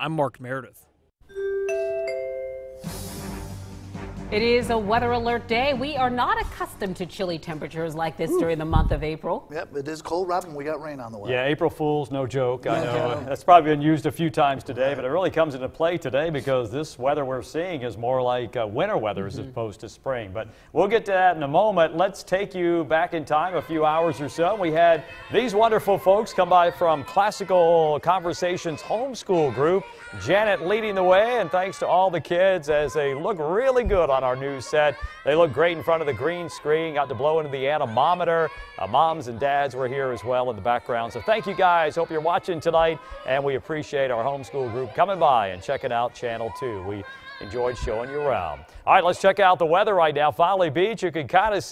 I'm Mark Meredith. It is a weather alert day. We are not accustomed to chilly temperatures like this during the month of April. Yep, it is cold, Robin. We got rain on the way. Yeah, April Fool's, no joke. I know joke. that's probably been used a few times today, but it really comes into play today because this weather we're seeing is more like uh, winter weather as Mm-hmm. opposed to spring. But we'll get to that in a moment. Let's take you back in time a few hours or so. We had these wonderful folks come by from Classical Conversations Homeschool Group. Janet leading the way, and thanks to all the kids as they look really good on our news set. They look great in front of the green screen, got to blow into the anemometer. Uh, moms and dads were here as well in the background. So thank you guys. Hope you're watching tonight, and we appreciate our homeschool group coming by and checking out Channel 2. We enjoyed showing you around. All right, let's check out the weather right now. Folly Beach, you can kind of see